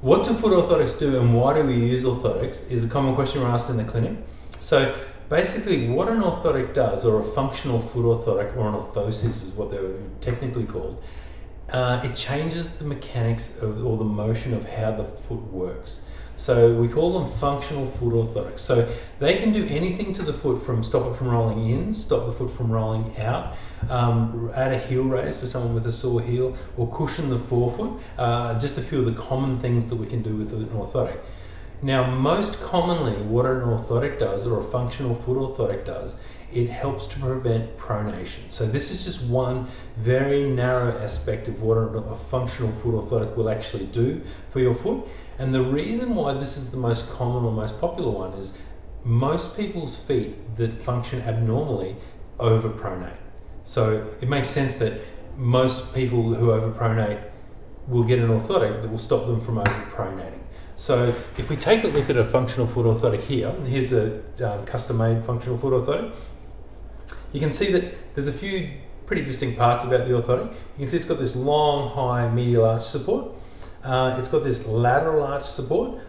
What do foot orthotics do and why do we use orthotics is a common question we're asked in the clinic. So basically what an orthotic does, or a functional foot orthotic, or an orthosis is what they're technically called, uh, it changes the mechanics of, or the motion of how the foot works. So we call them functional foot orthotics. So they can do anything to the foot from stop it from rolling in, stop the foot from rolling out, um, add a heel raise for someone with a sore heel, or cushion the forefoot. Uh, just a few of the common things that we can do with an orthotic. Now, most commonly, what an orthotic does, or a functional foot orthotic does, it helps to prevent pronation. So this is just one very narrow aspect of what a functional foot orthotic will actually do for your foot. And the reason why this is the most common or most popular one is most people's feet that function abnormally overpronate. So it makes sense that most people who overpronate will get an orthotic that will stop them from overpronating. So if we take a look at a functional foot orthotic here, here's a um, custom-made functional foot orthotic. You can see that there's a few pretty distinct parts about the orthotic. You can see it's got this long, high medial arch support. Uh, it's got this lateral arch support.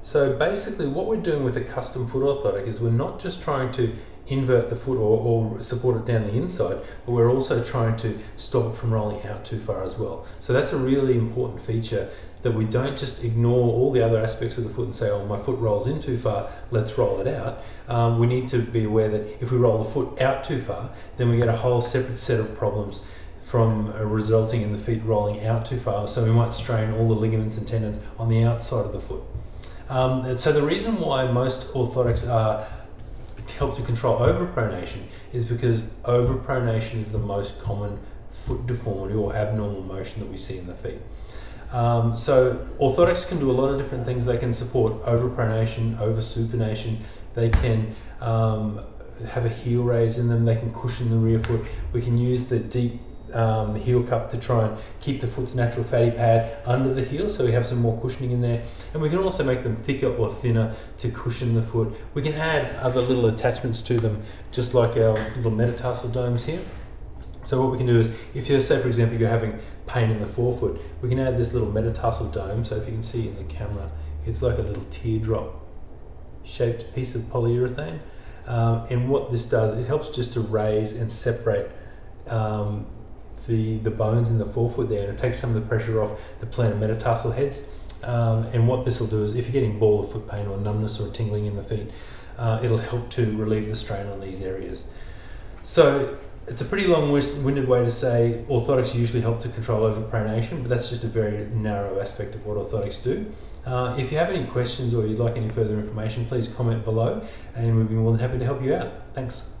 So basically what we're doing with a custom foot orthotic is we're not just trying to invert the foot or, or, support it down the inside, but we're also trying to stop it from rolling out too far as well. So that's a really important feature that we don't just ignore all the other aspects of the foot and say, oh, my foot rolls in too far, let's roll it out. Um, we need to be aware that if we roll the foot out too far, then we get a whole separate set of problems from uh, resulting in the feet rolling out too far. So we might strain all the ligaments and tendons on the outside of the foot. Um, so the reason why most orthotics are help to control overpronation is because overpronation is the most common foot deformity or abnormal motion that we see in the feet. Um, so orthotics can do a lot of different things. They can support overpronation, oversupination. They can um, have a heel raise in them. They can cushion the rear foot. We can use the deep um, the heel cup to try and keep the foot's natural fatty pad under the heel so we have some more cushioning in there. And we can also make them thicker or thinner to cushion the foot. We can add other little attachments to them just like our little metatarsal domes here. So what we can do is if you say for example you're having pain in the forefoot we can add this little metatarsal dome. So if you can see in the camera it's like a little teardrop shaped piece of polyurethane. Um, and what this does it helps just to raise and separate um, the, the bones in the forefoot there and it takes some of the pressure off the plantar metatarsal heads. Um, and what this will do is if you're getting ball of foot pain or numbness or tingling in the feet, uh, it'll help to relieve the strain on these areas. So it's a pretty long-winded way to say orthotics usually help to control overpronation, but that's just a very narrow aspect of what orthotics do. Uh, if you have any questions or you'd like any further information, please comment below and we'd be more than happy to help you out. Thanks.